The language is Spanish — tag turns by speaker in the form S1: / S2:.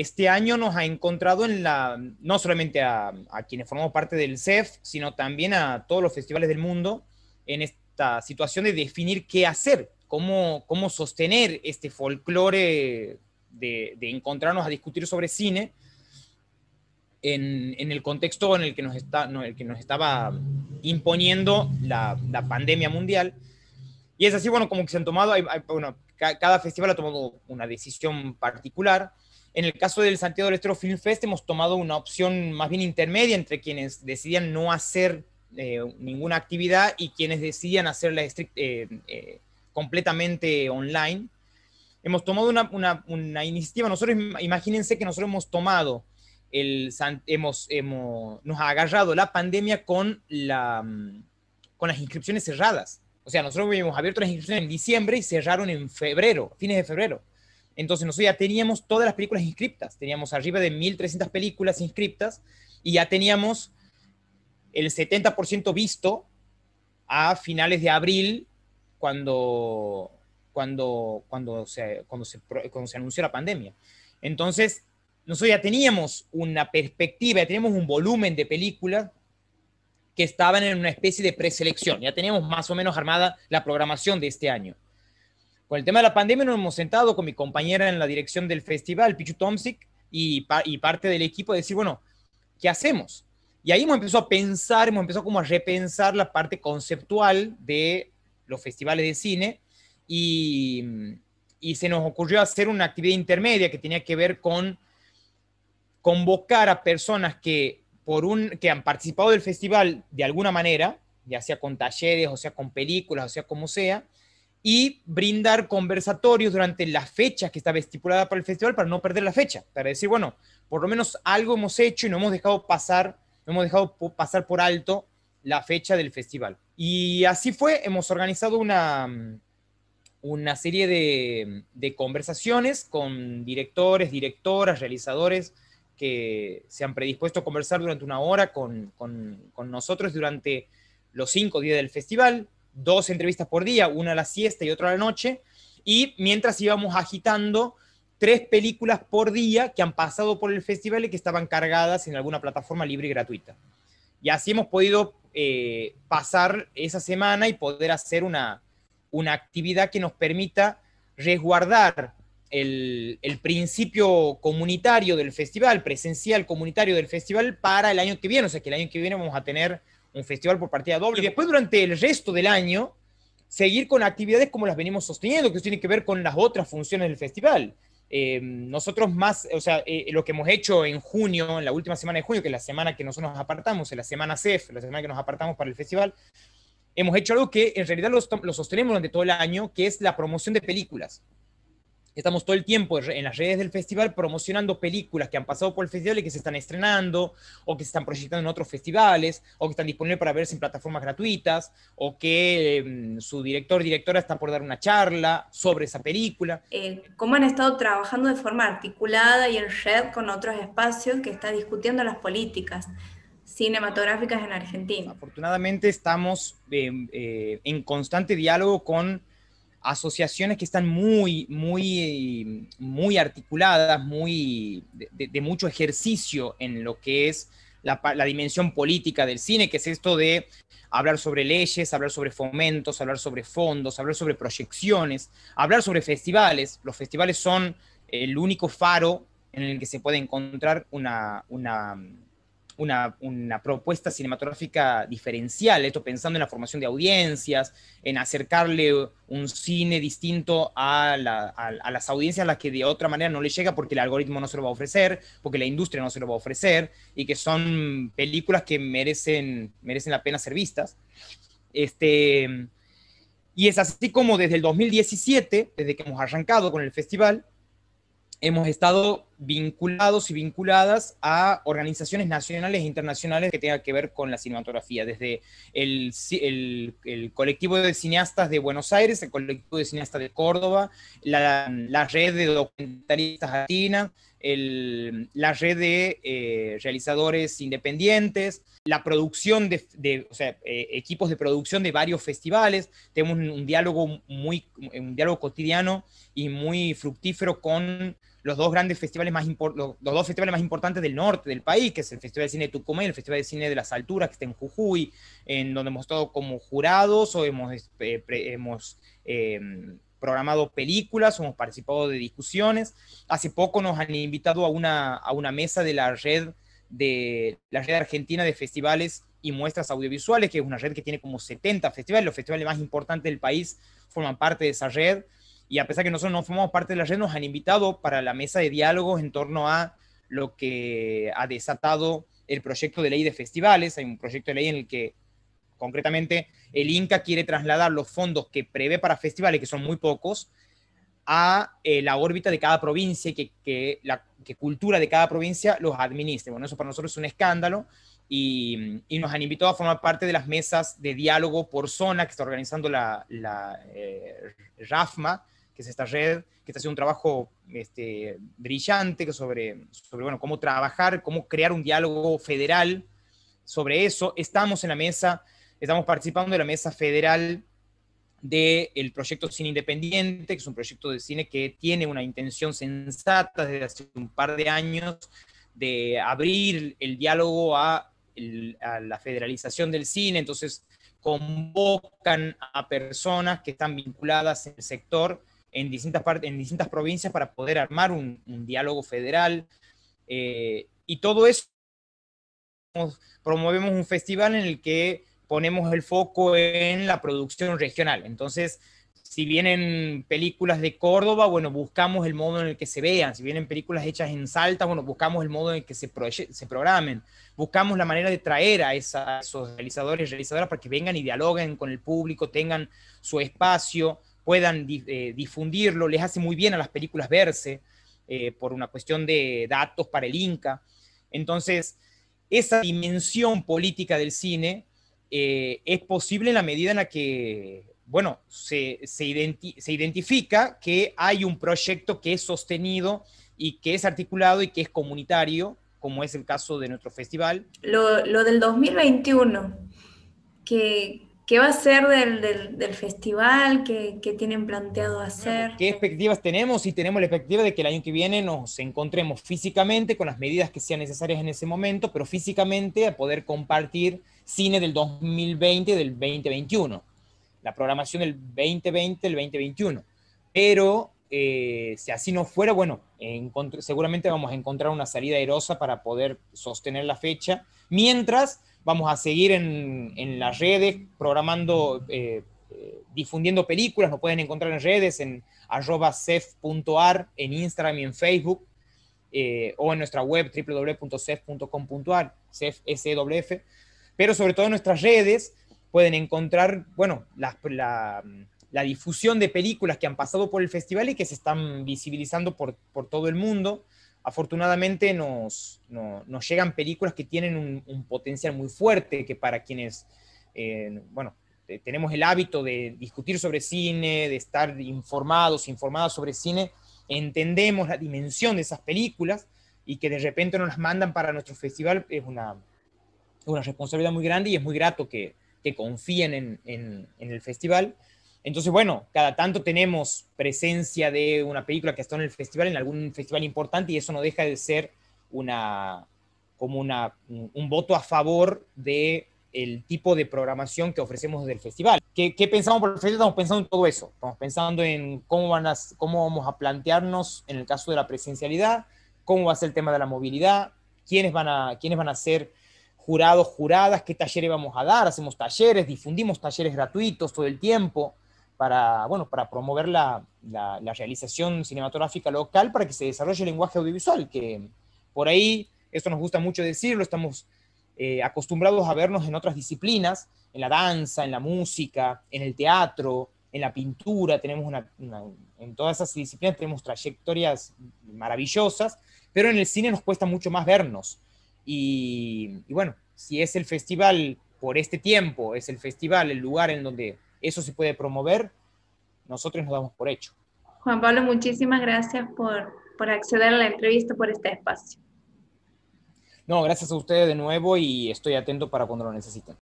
S1: este año nos ha encontrado en la, no solamente a, quienes formamos parte del CEF, sino también a todos los festivales del mundo, en esta situación de definir qué hacer, cómo, cómo sostener este folclore de, encontrarnos a discutir sobre cine en, el contexto en el que nos, está, el que nos estaba imponiendo la, pandemia mundial. Y es así, bueno, como que se han tomado, bueno, cada festival ha tomado una decisión particular. En el caso del Santiago del Estero Film Fest hemos tomado una opción más bien intermedia entre quienes decidían no hacer eh, ninguna actividad y quienes decidían hacerla eh, eh, completamente online. Hemos tomado una, una, una, iniciativa, nosotros imagínense que nosotros hemos tomado, el, hemos, hemos, nos ha agarrado la pandemia con, la, con las inscripciones cerradas. O sea, nosotros habíamos abierto las inscripciones en diciembre y cerraron en febrero, fines de febrero. Entonces nosotros ya teníamos todas las películas inscriptas, teníamos arriba de 1.300 películas inscriptas y ya teníamos el 70% visto a finales de abril cuando, cuando, cuando, se, cuando, se, cuando se anunció la pandemia. Entonces, nosotros ya teníamos una perspectiva, ya teníamos un volumen de películas que estaban en una especie de preselección, ya teníamos más o menos armada la programación de este año. Con el tema de la pandemia nos hemos sentado con mi compañera en la dirección del festival, Pichu Tomsik, y, y parte del equipo de decir, bueno, ¿qué hacemos? Y ahí hemos empezado a pensar, hemos empezado como a repensar la parte conceptual de los festivales de cine y, y se nos ocurrió hacer una actividad intermedia que tenía que ver con convocar a personas que, por un, que han participado del festival de alguna manera, ya sea con talleres, o sea con películas, o sea como sea, y brindar conversatorios durante las fechas que estaba estipulada para el festival para no perder la fecha, para decir, bueno, por lo menos algo hemos hecho y no hemos dejado pasar, hemos dejado pasar por alto la fecha del festival. Y así fue, hemos organizado una, una serie de, de conversaciones con directores, directoras, realizadores que se han predispuesto a conversar durante una hora con, con nosotros durante los cinco días del festival dos entrevistas por día, una a la siesta y otra a la noche, y mientras íbamos agitando tres películas por día que han pasado por el festival y que estaban cargadas en alguna plataforma libre y gratuita. Y así hemos podido eh, pasar esa semana y poder hacer una, una actividad que nos permita resguardar el, el, principio comunitario del festival, presencial comunitario del festival para el año que viene. O sea que el año que viene vamos a tener un festival por partida doble. Y después durante el resto del año, seguir con actividades como las venimos sosteniendo, que tiene que ver con las otras funciones del festival. Eh, nosotros más, o sea, eh, lo que hemos hecho en junio, en la última semana de junio, que es la semana que nosotros nos apartamos, en la semana CEF, la semana que nos apartamos para el festival, hemos hecho algo que en realidad lo, lo sostenemos durante todo el año, que es la promoción de películas. Estamos todo el tiempo en las redes del festival promocionando películas que han pasado por el festival y que se están estrenando, o que se están proyectando en otros festivales, o que están disponibles para verse en plataformas gratuitas, o que em, su director, directora está por dar una charla sobre esa película.
S2: Eh, ¿Cómo han estado trabajando de forma articulada y en red con otros espacios que están discutiendo las políticas? cinematográficas en Argentina.
S1: Afortunadamente estamos em, eh, en constante diálogo con asociaciones que están muy, muy, muy articuladas, muy, de, mucho ejercicio en lo que es la, dimensión política del cine, que es esto de hablar sobre leyes, hablar sobre fomentos, hablar sobre fondos, hablar sobre proyecciones, hablar sobre festivales. Los festivales son el único faro en el que se puede encontrar una, una una, propuesta cinematográfica diferencial, esto pensando en la formación de audiencias, en acercarle un cine distinto a, las audiencias a las que de otra manera no le llega porque el algoritmo no se lo va a ofrecer, porque la industria no se lo va a ofrecer, y que son películas que merecen, merecen la pena ser vistas. Este, y es así como desde el 2017, desde que hemos arrancado con el festival, hemos estado vinculados y vinculadas a organizaciones nacionales e internacionales que tengan que ver con la cinematografía, desde el, el, colectivo de cineastas de Buenos Aires, el colectivo de cineastas de Córdoba, la, red de documentalistas latinas, la red de eh, realizadores independientes, la producción de, eh, equipos de producción de varios festivales, tenemos un, diálogo muy, un diálogo cotidiano y muy fructífero con los dos grandes festivales más los, dos festivales más importantes del norte del país, que es el Festival de Cine de Tucumán y el Festival de Cine de las Alturas, que está en Jujuy, en donde hemos estado como jurados o hemos, eh, hemos em, programado películas, hemos participado de discusiones. Hace poco nos han invitado a una, a una mesa de la red de la red argentina de festivales y muestras audiovisuales, que es una red que tiene como 70 festivales, los festivales más importantes del país forman parte de esa red, y a pesar que nosotros no formamos parte de la red, nos han invitado para la mesa de diálogos en torno a lo que ha desatado el proyecto de ley de festivales. Hay un proyecto de ley en el que concretamente el INCA quiere trasladar los fondos que prevé para festivales, que son muy pocos, a eh, la órbita de cada provincia y que, que, la que cultura de cada provincia los administre. Bueno, eso para nosotros es un escándalo y, nos han invitado a formar parte de las mesas de diálogo por zona que está organizando la, la eh, RAFMA, que es esta red que está haciendo un trabajo este, brillante sobre, bueno, cómo trabajar, cómo crear un diálogo federal sobre eso. Estamos en la mesa, estamos participando de la mesa federal del proyecto Cine Independiente, que es un proyecto de cine que tiene una intención sensata desde hace un par de años de abrir el diálogo a, la federalización del cine, entonces convocan a personas que están vinculadas en el sector en distintas, en distintas provincias para poder armar un, diálogo federal. Eh, y todo eso promovemos un festival en el que ponemos el foco en la producción regional. Entonces, si vienen películas de Córdoba, bueno, buscamos el modo en el que se vean. Si vienen películas hechas en Salta, bueno, buscamos el modo en el que se, se programen. Buscamos la manera de traer a, esos realizadores y realizadoras para que vengan y dialoguen con el público, tengan su espacio, puedan eh, difundirlo. Les hace muy bien a las películas verse eh, por una cuestión de datos para el Inca. Entonces, esa dimensión política del cine eh, es posible en la medida en la que, bueno, se, se, identifica que hay un proyecto que es sostenido y que es articulado y que es comunitario, como es el caso de nuestro festival.
S2: Lo, lo del 2021, que, ¿Qué va a ser del, del, festival? ¿Qué, ¿Qué, tienen planteado hacer?
S1: ¿Qué expectativas tenemos? Y tenemos la expectativa de que el año que viene nos encontremos físicamente con las medidas que sean necesarias en ese momento, pero físicamente a poder compartir cine del 2020 y del 2021. La programación del 2020 del 2021. Pero eh, si así no fuera, bueno, seguramente vamos a encontrar una salida airosa para poder sostener la fecha, mientras Vamos a seguir en, en las redes programando, eh, eh, difundiendo películas. Nos pueden encontrar en redes en arroba cef.ar, en Instagram y en Facebook, eh, o en nuestra web www.cef.com.ar, cef, Pero sobre todo en nuestras redes pueden encontrar, bueno, la, la, la, difusión de películas que han pasado por el festival y que se están visibilizando por, por todo el mundo afortunadamente nos, nos llegan películas que tienen un, potencial muy fuerte, que para quienes, eh, bueno, tenemos el hábito de discutir sobre cine, de estar informados, informadas sobre cine, entendemos la dimensión de esas películas y que de repente nos las mandan para nuestro festival es una, una responsabilidad muy grande y es muy grato que, que confíen en, en, en el festival. Entonces, bueno, cada tanto tenemos presencia de una película que está en el festival, en algún festival importante, y eso no deja de ser una, como una, un, voto a favor de el tipo de programación que ofrecemos desde el festival. ¿Qué, pensamos por el festival? Estamos pensando en todo eso. Estamos pensando en cómo, van a, cómo vamos a plantearnos en el caso de la presencialidad, cómo va a ser el tema de la movilidad, quiénes van a, quiénes van a ser jurados, juradas, qué talleres vamos a dar. Hacemos talleres, difundimos talleres gratuitos todo el tiempo para, bueno, para promover la, la, realización cinematográfica local para que se desarrolle el lenguaje audiovisual, que por ahí, esto nos gusta mucho decirlo, estamos eh, acostumbrados a vernos en otras disciplinas, en la danza, en la música, en el teatro, en la pintura, tenemos una, en todas esas disciplinas tenemos trayectorias maravillosas, pero en el cine nos cuesta mucho más vernos. Y, y bueno, si es el festival por este tiempo, es el festival, el lugar en donde eso se puede promover, nosotros nos damos por hecho.
S2: Juan Pablo, muchísimas gracias por, por acceder a la entrevista, por este espacio.
S1: No, gracias a ustedes de nuevo y estoy atento para cuando lo necesiten.